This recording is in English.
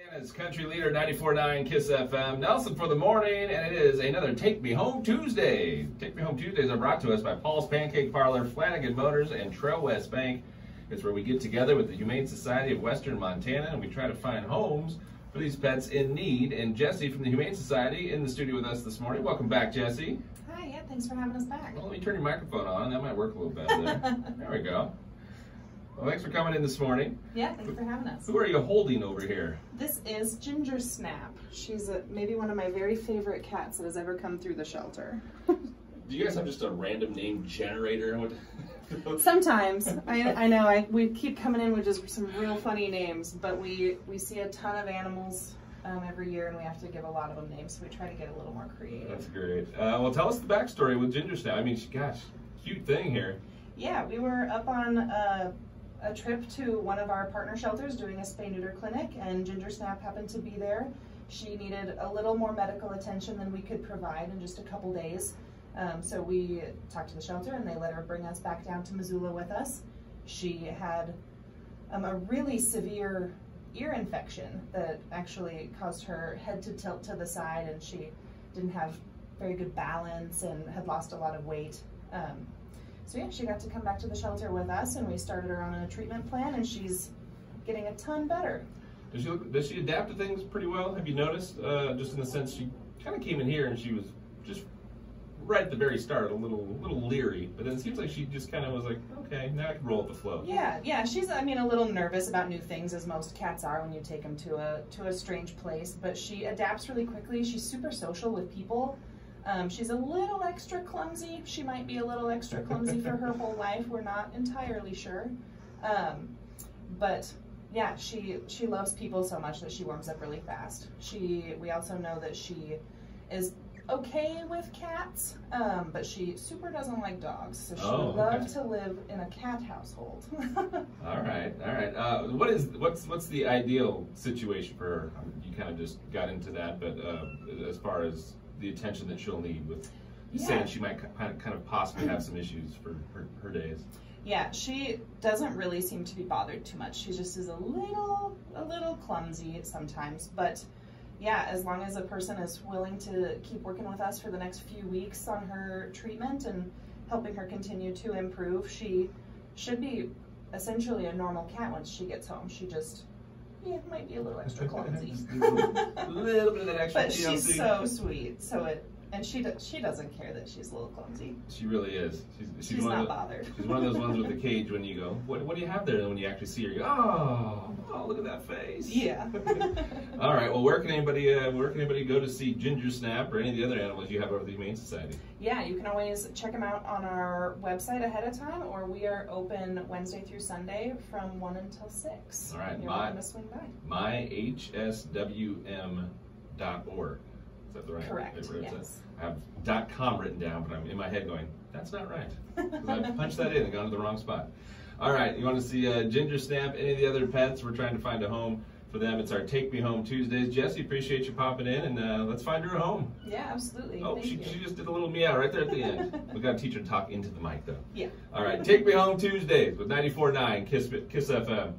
It's country leader 94.9 KYSS FM. Nelson for the morning, and it is another Take Me Home Tuesday. Take Me Home Tuesdays are brought to us by Paul's Pancake Parlor, Flanagan Motors, and Trail West Bank. It's where we get together with the Humane Society of Western Montana and we try to find homes for these pets in need. And Jesse from the Humane Society in the studio with us this morning. Welcome back, Jesse. Hi, yeah, thanks for having us back. Well, let me turn your microphone on. That might work a little better there. there we go. Well, thanks for coming in this morning. Yeah, thanks for having us. Who are you holding over here? This is Gingersnap. She's a, maybe one of my very favorite cats that has ever come through the shelter. Do you guys have just a random name generator? Sometimes. I, I know, I, we keep coming in with just some real funny names, but we, we see a ton of animals um, every year and we have to give a lot of them names, so we try to get a little more creative. That's great. Uh, well, tell us the backstory with Gingersnap. I mean, gosh, cute thing here. Yeah, we were up on uh, a trip to one of our partner shelters doing a spay neuter clinic, and Gingersnap happened to be there. She needed a little more medical attention than we could provide in just a couple days. Um, so we talked to the shelter and they let her bring us back down to Missoula with us. She had um, a really severe ear infection that actually caused her head to tilt to the side and she didn't have very good balance and had lost a lot of weight. Um, so yeah, she got to come back to the shelter with us and we started her on a treatment plan and she's getting a ton better. Does she, look, does she adapt to things pretty well? Have you noticed? Uh, just in the sense she kind of came in here and she was just right at the very start a little little leery, but then it seems like she just kind of was like, okay, now I can roll with the flow. Yeah, yeah, she's I mean a little nervous about new things as most cats are when you take them to a to a strange place, but she adapts really quickly. She's super social with people. Um, she's a little extra clumsy. She might be a little extra clumsy for her whole life. We're not entirely sure. Um, but yeah, she she loves people so much that she warms up really fast. She we also know that she is okay with cats, um, but she super doesn't like dogs. So she Oh, would love okay. to live in a cat household. All right, all right. Uh, what is what's what's the ideal situation for her? You kind of just got into that, but uh, as far as the attention that she'll need, with Yeah. saying she might kind of, kind of possibly have some issues for her, her days. Yeah, she doesn't really seem to be bothered too much. She just is a little, a little clumsy sometimes. But yeah, as long as a person is willing to keep working with us for the next few weeks on her treatment and helping her continue to improve, she should be essentially a normal cat once she gets home. She just, yeah, might be a little extra clumsy. A little bit of that extra but she's so sweet. So it, and she do, she doesn't care that she's a little clumsy. She really is. She's, she's, She's one not of the, bothered. She's one of those ones with the cage when you go, what, what do you have there? And when you actually see her, you go, oh, oh, look at that face. Yeah. All right. Well, where can anybody uh, where can anybody go to see Gingersnap or any of the other animals you have over at the Humane Society? Yeah, you can always check them out on our website ahead of time, or we are open Wednesday through Sunday from 1 until 6. All right, You're my- welcome to swing by. myhswm.org. That the right? Correct, website? yes. I have dot .com written down, but I'm in my head going, that's not right. 'Cause I punched that in and gone to the wrong spot. All right, you want to see uh, Gingersnap, any of the other pets? We're trying to find a home for them. It's our Take Me Home Tuesdays. Jesse, appreciate you popping in, and uh, let's find her a home. Yeah, absolutely. Oh, she, she just did a little meow right there at the end. we got to teach her to talk into the mic, though. Yeah. All right, Take Me Home Tuesdays with 94.9 KYSS, KYSS FM.